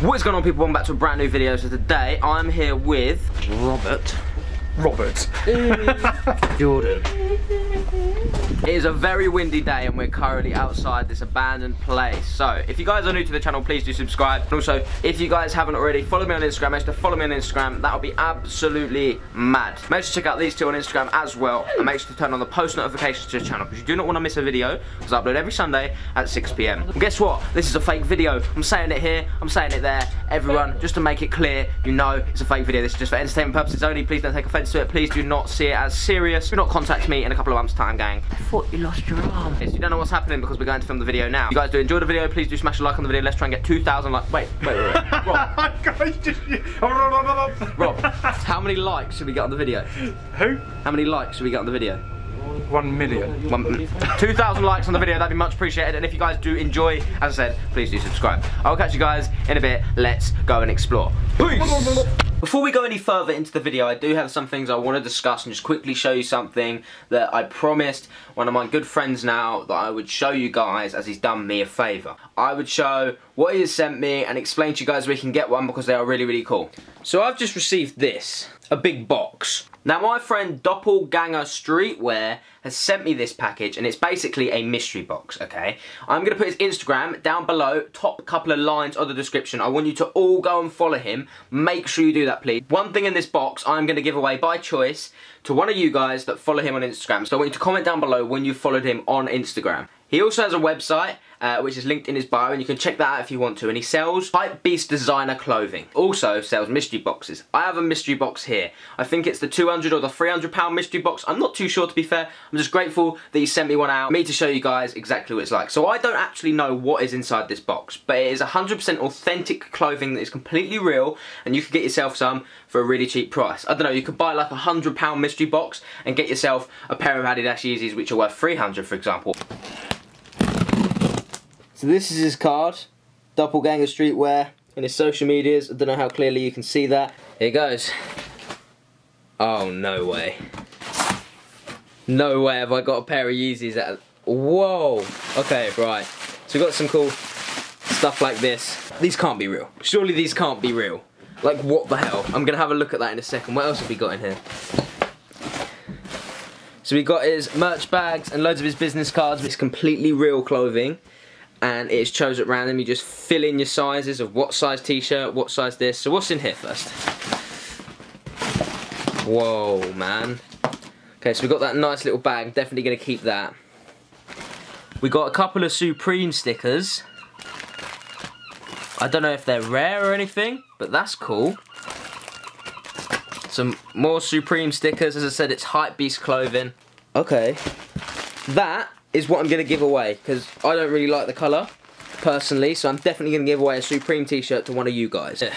What is going on people? Welcome back to a brand new video. So today I'm here with Robert. Robert. Jordan. It is a very windy day and we're currently outside this abandoned place. So if you guys are new to the channel, please do subscribe. And also, if you guys haven't already, follow me on Instagram. Make sure to follow me on Instagram. That would be absolutely mad. Make sure to check out these two on Instagram as well. And make sure to turn on the post notifications to the channel because you do not want to miss a video because I upload every Sunday at 6pm. And guess what? This is a fake video. I'm saying it here. I'm saying it there. Everyone, just to make it clear, you know it's a fake video. This is just for entertainment purposes only. Please don't take offense to it. Please do not see it as serious. Do not contact me in a couple of months time, gang. I thought you lost your arm. Yes, you don't know what's happening because we're going to film the video now. If you guys do enjoy the video, please do smash a like on the video. Let's try and get 2,000 likes. Wait, wait, wait, wait. Rob, Rob, how many likes should we get on the video? Who? How many likes should we get on the video? One million. One- 2,000 likes on the video, that'd be much appreciated. And if you guys do enjoy, as I said, please do subscribe. I'll catch you guys in a bit. Let's go and explore. Peace! Before we go any further into the video, I do have some things I want to discuss and just quickly show you something that I promised one of my good friends now that I would show you guys as he's done me a favour. I would show what he has sent me and explain to you guys where you can get one because they are really, really cool. So I've just received this, a big box. Now my friend Doppelganger Streetwear has sent me this package and it's basically a mystery box, okay? I'm going to put his Instagram down below, top couple of lines of the description. I want you to all go and follow him. Make sure you do that, please. One thing in this box I'm going to give away by choice to one of you guys that follow him on Instagram. So I want you to comment down below when you followed him on Instagram. He also has a website, uh, which is linked in his bio, and you can check that out if you want to. And he sells Hype Beast designer clothing. Also sells mystery boxes. I have a mystery box here. I think it's the 200 or the 300 pound mystery box. I'm not too sure to be fair. I'm just grateful that he sent me one out, me to show you guys exactly what it's like. So I don't actually know what is inside this box, but it is 100% authentic clothing that is completely real, and you can get yourself some for a really cheap price. I don't know, you could buy like a 100 pound mystery box and get yourself a pair of Adidas Yeezys which are worth 300 for example. So this is his card, Doppelganger Streetwear, in his social medias. I don't know how clearly you can see that. Here it goes. Oh, no way. No way have I got a pair of Yeezys at... Whoa! Okay, right. So we've got some cool stuff like this. These can't be real. Surely these can't be real. Like, what the hell? I'm gonna have a look at that in a second. What else have we got in here? So we got his merch bags and loads of his business cards. It's completely real clothing and it's chosen at random. You just fill in your sizes of what size t-shirt, what size this. So what's in here first? Whoa, man. Okay, so we've got that nice little bag. Definitely going to keep that. We got a couple of Supreme stickers. I don't know if they're rare or anything, but that's cool. Some more Supreme stickers. As I said, it's Hype Beast clothing. Okay. That is what I'm going to give away because I don't really like the colour personally so I'm definitely going to give away a Supreme t-shirt to one of you guys. Yeah.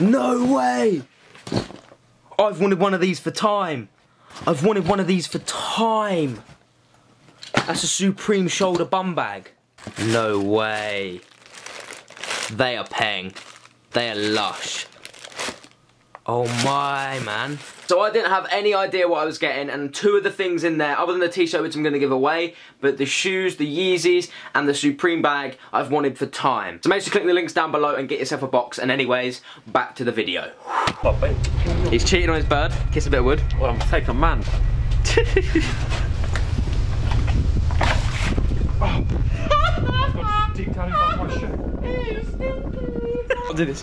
No way! I've wanted one of these for time. I've wanted one of these for time. That's a Supreme shoulder bum bag. No way. They are peng. They are lush. Oh my, man. So I didn't have any idea what I was getting, and two of the things in there, other than the t-shirt which I'm going to give away, but the shoes, the Yeezys, and the Supreme bag I've wanted for time. So make sure to click the links down below and get yourself a box, and anyways, back to the video. He's cheating on his bird. Kiss a bit of wood. Well, I'm taking a man. Deep down inside my shirt. I'll do this.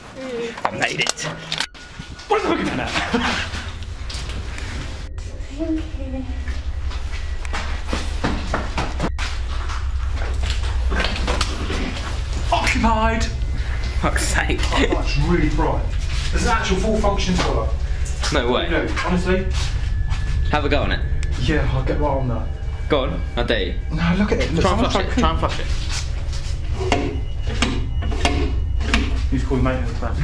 I made it. What are you looking at? Occupied. Fuck's sake. Oh, that's really bright. There's an actual full function toilet. No way. No, honestly. Have a go on it. Yeah, I'll get right on that. Go on. I dare you. No, look at it. Look, Try and someone's flush it. Try and flush it. Who's calling maintenance man?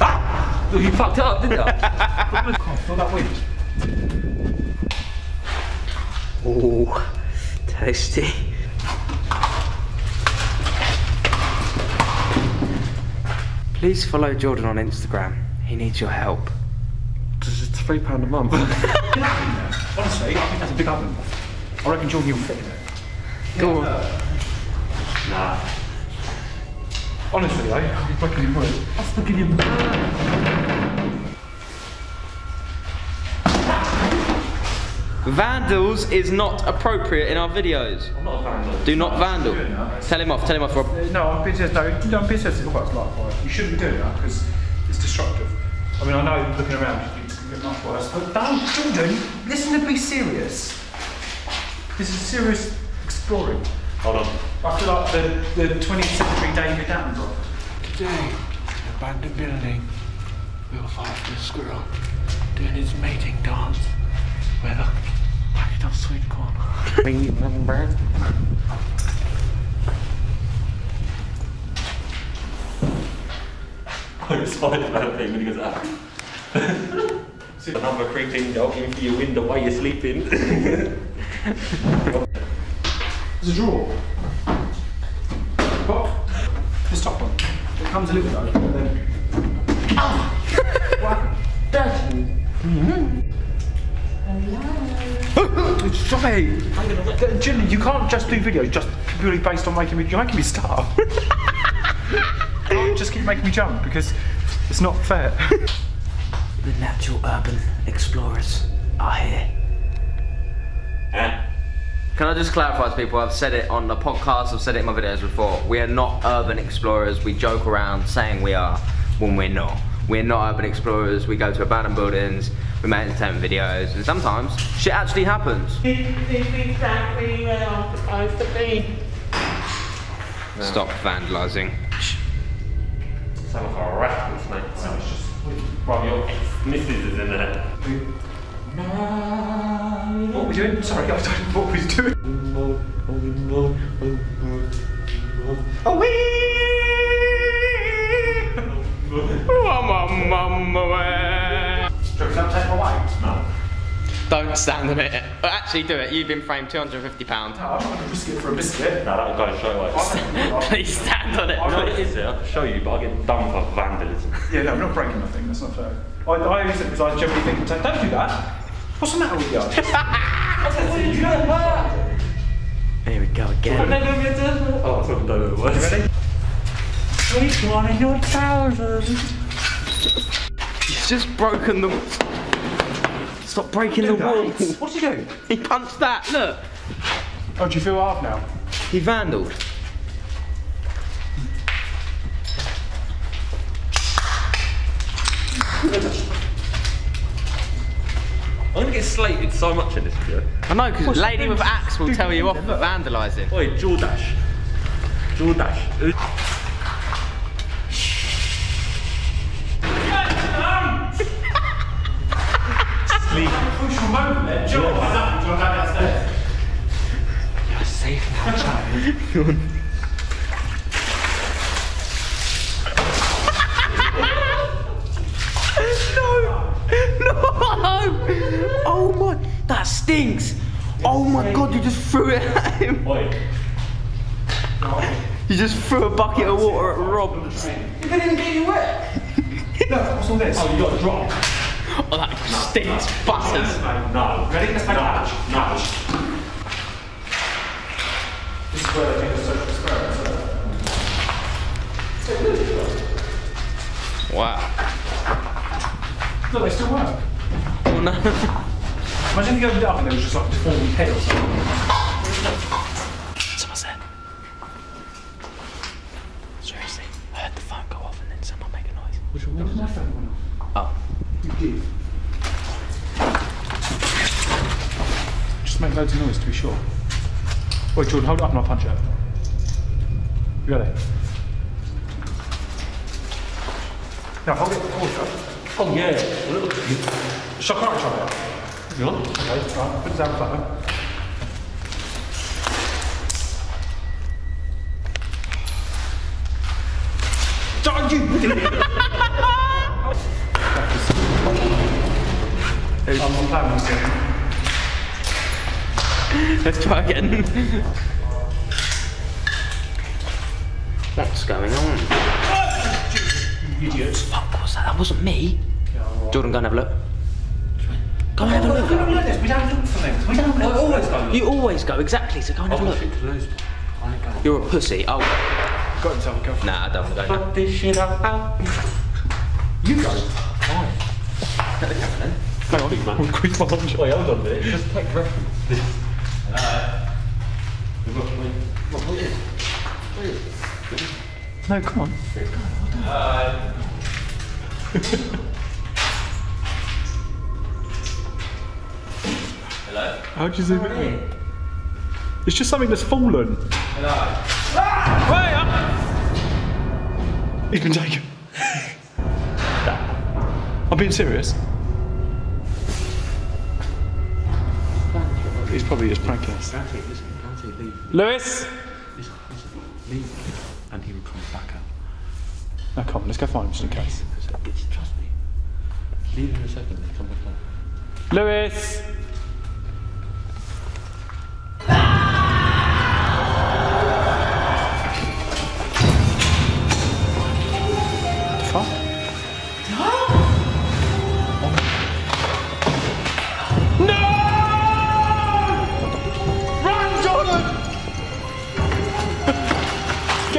ah! You fucked it up, didn't you? oh, feel that wind. Ooh, tasty. Please follow Jordan on Instagram. He needs your help. This is three pound a month. Honestly, I think that's a big oven. I reckon Jordan will fit in it. Go on. Nah. Honestly, though, I'm fucking in wood. That's fucking your Vandals is not appropriate in our videos. I'm not a vandal. Do not vandal. Tell him off, tell him off, Rob. No, I'm being serious. No, no, I'm being serious. It's quite like, you shouldn't be doing that because it's destructive. I mean, I know looking around, you can get much worse. But don't, Jordan, listen to be serious. This is serious exploring. Hold on. I feel like the, the 20th century David Attenborough. Today, in an abandoned building, we will find the squirrel doing his mating dance with a packet of sweet corn. Remember? I'm Spider-Man thing when he goes out. Another creeping dog in through your window while you're sleeping. There's a drawer. Pop. This top one. It comes a little bit open, but then. Ah! what happened? Stop it! Jillian, you can't just do videos just purely based on making me. You're making me starve. Just keep making me jump because it's not fair. The natural urban explorers are here. Huh? Can I just clarify to people? I've said it on the podcast, I've said it in my videos before. We are not urban explorers. We joke around saying we are when we're not. We're not urban explorers. We go to abandoned buildings, we make entertainment videos, and sometimes shit actually happens. Stop vandalising. Sounds like a rascal snake. No, it's just. Well, your ex-missus is in there. What are we doing? Sorry, I don't know what we're doing. Oh, Don't take my way. No. Don't stand a minute. Actually, do it. You've been framed £250. No, I'm not going to risk it for a biscuit. No, that'll go straight away. I Please stand on it. I know it is here, I can show you, but I get done for vandalism. Yeah, no, we're not breaking nothing. That's not fair. I, I use it because I generally think, don't do that. What's the matter with you? Here we go again. Oh, I don't know the words. Ready? You've just broken the. Stop breaking the wall. What did you do? He punched that. Look. Oh, do you feel hard now? He vandaled. I'm gonna get slated so much in this video. I know, because Lady with Axe will tell you off for vandalising. Oi, Jordash. Jordash. Sleep. Crucial moment there. Joe, what's up? Do you want to go downstairs? You're safe now, child. No! Oh my, that stinks! Oh my god, you just threw it at him! Oi. You just threw a bucket of water at Rob. You didn't even get you wet. Look, what's all this? Oh, you got the drop. Oh, that stinks butters. No. Ready? Let's make no. a match. No. This is where they do the social experiments. Wow. Look, they still work. Oh no. Imagine if you opened it up and there was just like a deformed head or something. Someone's there. Seriously, I heard the phone go off and then someone make a noise. Which one? My phone went off. Oh. You did. Just make loads of noise to be sure. Wait, Jordan, hold it up and I'll punch it. You ready? Now hold it. Hold it up. Oh, yeah. Shall I try it? You want? Okay, right, put it down flat. Don't you! I'm I'm planning this again. Let's try again. What's going on? Idiots. Fuck, what was that? That wasn't me. Jordan, go and have a look. Go and have a look. We don't look for things. We don't look. always go. You always go, exactly, so go and have a look. to lose. I go. You're a pussy. Oh, Got himself a girlfriend. nah, I don't want to go now. Fuck this shit out. Oh. You go. Fine. Cut the camera then. Hang on, Big man. We'll quiz my lunch. Wait, hold on a minute. Just take reference. This. No, come on. Hello. How'd you zoom it in? It's just something that's fallen. Hello. Wait up! He's been taken. I'm being serious. He's probably just pranking us. Lewis! Listen, listen. Leave. And he will come back out. No, come on, let's go find him just in case. Trust me. Leave in a second and come back out. Lewis!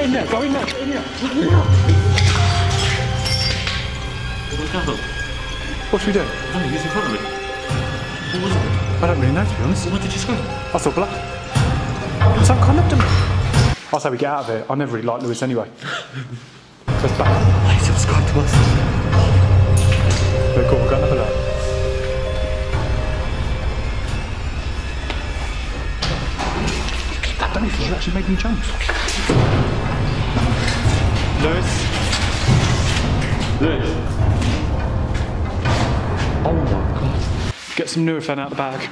In there, go in there, get in there. What should we do? No, he's in front of me. What was it? I don't really know to be honest. What did you say? I saw black. Some kind of. I say we get out of here. I never really liked Lewis anyway. Let's back. Why subscribe to us? Very cool, we'll go and have a look. That don't feel actually made me jump. Lewis. This. Oh my god. Get some Nurofen out of the bag.